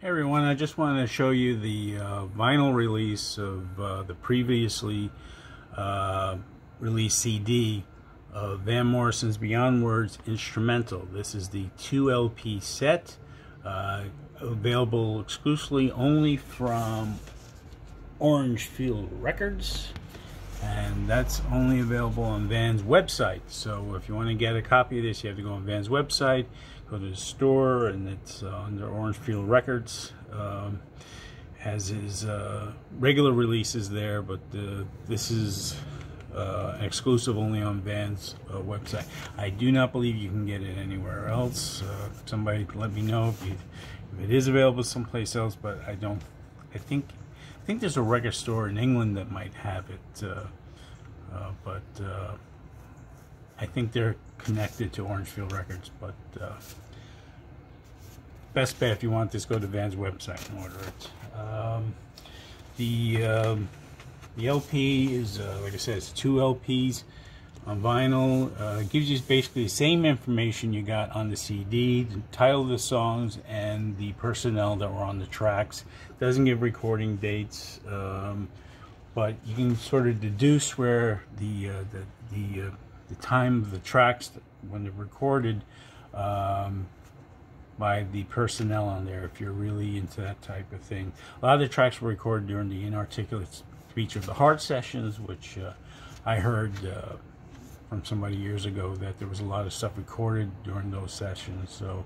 Hey everyone, I just wanted to show you the uh, vinyl release of uh, the previously uh, released CD of Van Morrison's Beyond Words instrumental. This is the 2 LP set, uh, available exclusively only from Orangefield Records, and that's only available on Van's website. So if you want to get a copy of this, you have to go on Van's website go to the store and it's uh, under Orangefield Records. Um, has his uh, regular releases there, but uh, this is uh, exclusive only on Van's uh, website. I do not believe you can get it anywhere else. Uh, somebody let me know if, you, if, it is available someplace else, but I don't. I think think there's a record store in England that might have it, but I think they're connected to Orangefield Records, but uh, best bet if you want this, go to Van's website and order it. Um, the um, the LP is, uh, like I said, it's two LPs on vinyl. Uh, gives you basically the same information you got on the CD, the title of the songs, and the personnel that were on the tracks. Doesn't give recording dates, um, but you can sort of deduce where the uh, the the uh, the time of the tracks when they're recorded um, by the personnel on there if you're really into that type of thing. A lot of the tracks were recorded during the inarticulate speech of the heart sessions, which uh, I heard uh, from somebody years ago that there was a lot of stuff recorded during those sessions. So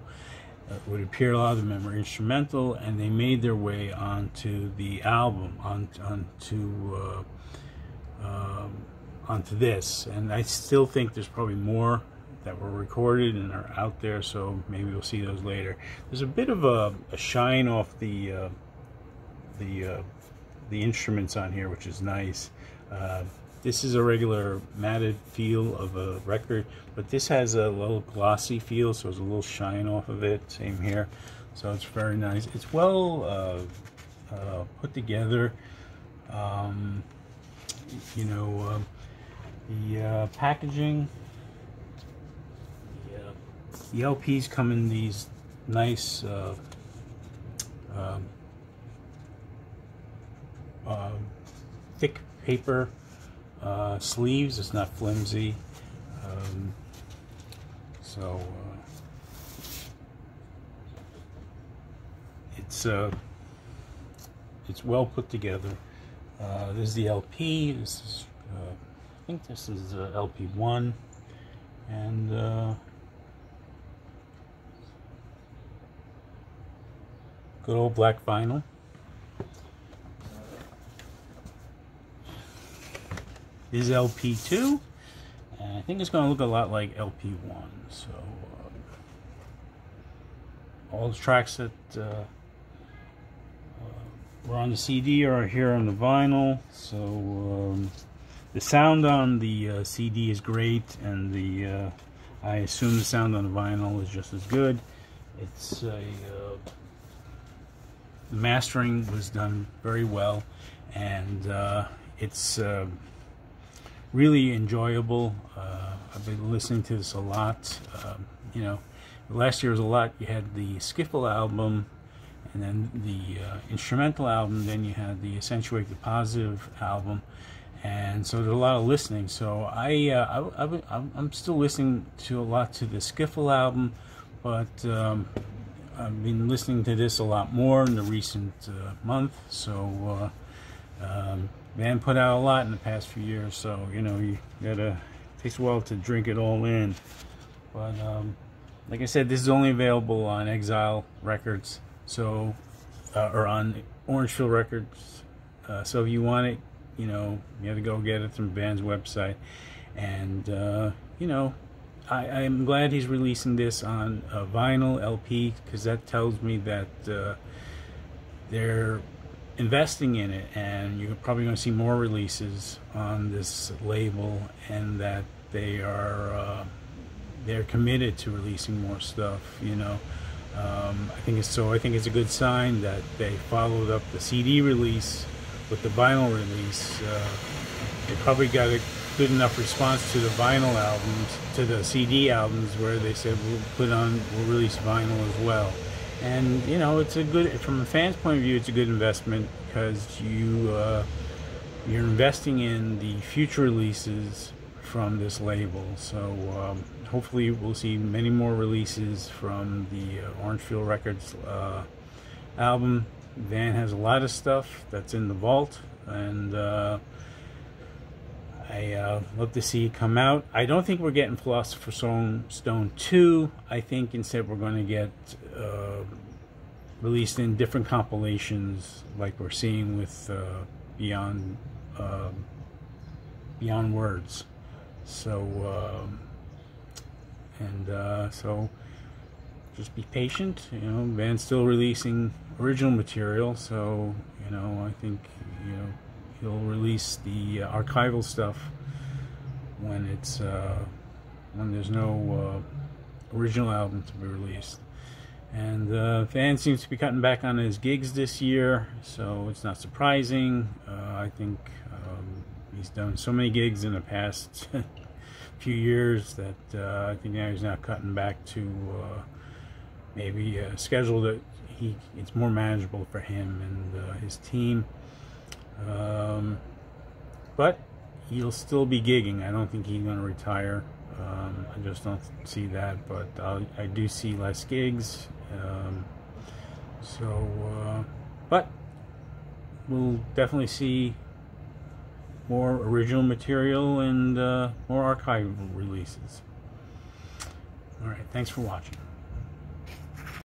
uh, it would appear a lot of them were instrumental, and they made their way onto the album, on, onto uh, um, onto this. And I still think there's probably more that were recorded and are out there, so maybe we'll see those later. There's a bit of a, a shine off the uh, the uh, the instruments on here, which is nice. This is a regular matted feel of a record, but this has a little glossy feel, so there's a little shine off of it. Same here, so it's very nice. It's well uh, uh, put together. Um, you know, um, the uh, packaging, the, uh, the, LPs come in these nice uh, um, uh, thick paper uh, sleeves. It's not flimsy. Um, so uh, it's it's well put together. this is the LP. This is I think this is uh, LP1 and uh, good old black vinyl. Is LP2 and I think it's going to look a lot like LP1 so uh, all the tracks that uh, uh, were on the CD are here on the vinyl so um, the sound on the uh, CD is great, and the uh, I assume the sound on the vinyl is just as good. It's a uh, the mastering was done very well, and uh, it's uh, really enjoyable. Uh, I've been listening to this a lot. Um, you know, last year was a lot. You had the Skiffle album, and then the instrumental album. Then you had the Accentuate the Positive album and so there's a lot of listening. So I, uh, I, am still listening to a lot to the Skiffle album, but um, I've been listening to this a lot more in the recent uh, month. So uh, um, Van put out a lot in the past few years, so you know you gotta takes a while to drink it all in. But um, like I said, this is only available on Exile Records, so uh, or on Orangefield Records. Uh, so if you want it, you know, you have to go get it from Van's website. And, uh, you know, I, I'm glad he's releasing this on a vinyl LP because that tells me that uh, they're investing in it and you're probably going to see more releases on this label and that they are uh, they're committed to releasing more stuff you know um, I think it's so I think it's a good sign that they followed up the CD release with the vinyl release. Uh, they probably got a good enough response to the vinyl albums, to the CD albums, where they said we'll put on, we'll release vinyl as well. And you know it's a good from a fan's point of view it's a good investment because you uh, you're investing in the future releases from this label. So um, hopefully we'll see many more releases from the uh, Orangefield Records uh, album. Van has a lot of stuff that's in the vault and uh, I uh, love to see it come out. I don't think we're getting Philosopher's Stone, Stone 2. I think instead we're going to get uh, released in different compilations like we're seeing with uh, Beyond um, Beyond Words. So, um, and uh, so just be patient. You know, Van's still releasing original material, so, you know, I think, you know, he'll release the uh, archival stuff when it's uh, when there's no uh, original album to be released. And uh, Van seems to be cutting back on his gigs this year, so it's not surprising. Uh, I think um, he's done so many gigs in the past few years that uh, I think now he's now cutting back to maybe a schedule that he it's more manageable for him and his team. But he'll still be gigging. I don't think he's going to retire. Um, I just don't see that, but I'll, i do see less gigs. Um, so, uh, but we'll definitely see more original material and uh, more archival releases. All right, thanks for watching.